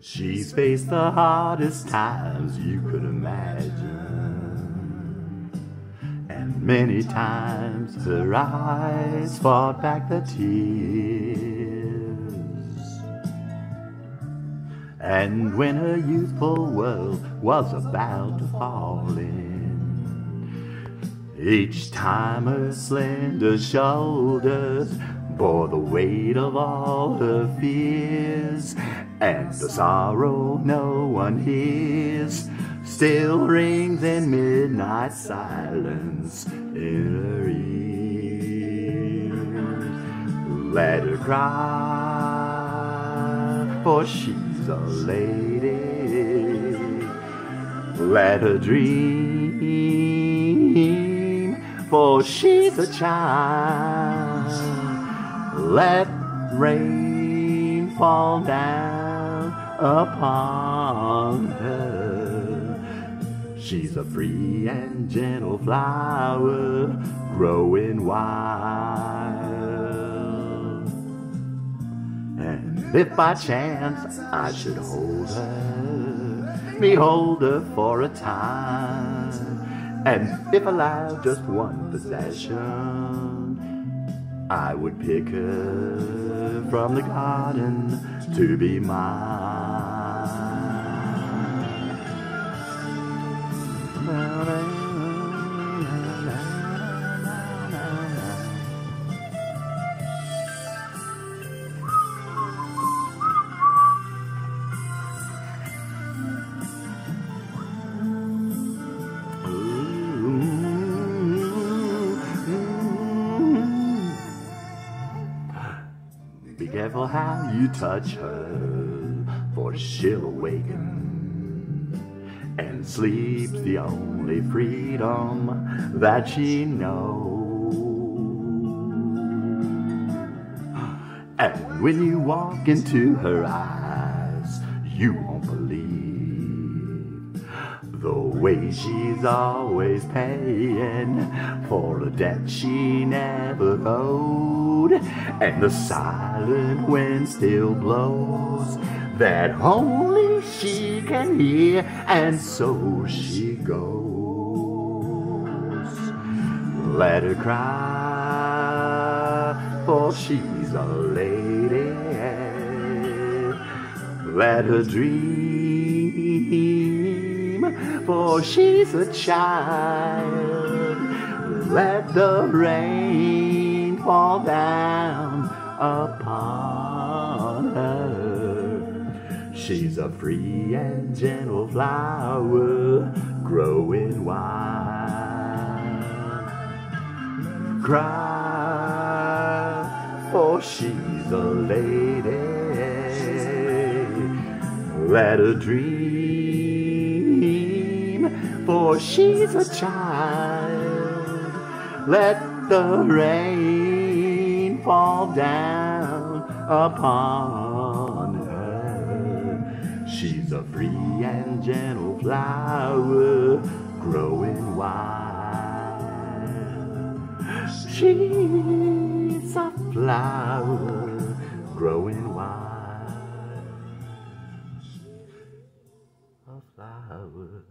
She's faced the hardest times you could imagine. And many times her eyes fought back the tears. And when her youthful world was about to fall in, each time her slender shoulders bore the weight of all her fears, and the sorrow no one hears still rings in midnight silence in her ears. Let her cry, for a lady. Let her dream, for she's a child. Let rain fall down upon her. She's a free and gentle flower growing wild. If by chance I should hold her, behold her for a time, and if allowed just one possession, I would pick her from the garden to be mine. Be careful how you touch her, for she'll awaken. And sleep's the only freedom that she knows. And when you walk into her eyes, you won't believe the way she's always paying for a debt she never owed. And the silent wind still blows that only she can hear, and so she goes. Let her cry, for she's a lady. Let her dream, for she's a child. Let the rain fall down upon her. She's a free and gentle flower growing wild. Cry, for she's a lady. Let her dream, for she's a child. Let the rain fall down upon her. She's a free and gentle flower growing wild. She's a flower growing wild. A flower.